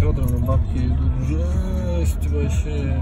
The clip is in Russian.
Федоровна бабки идут. Жесть вообще.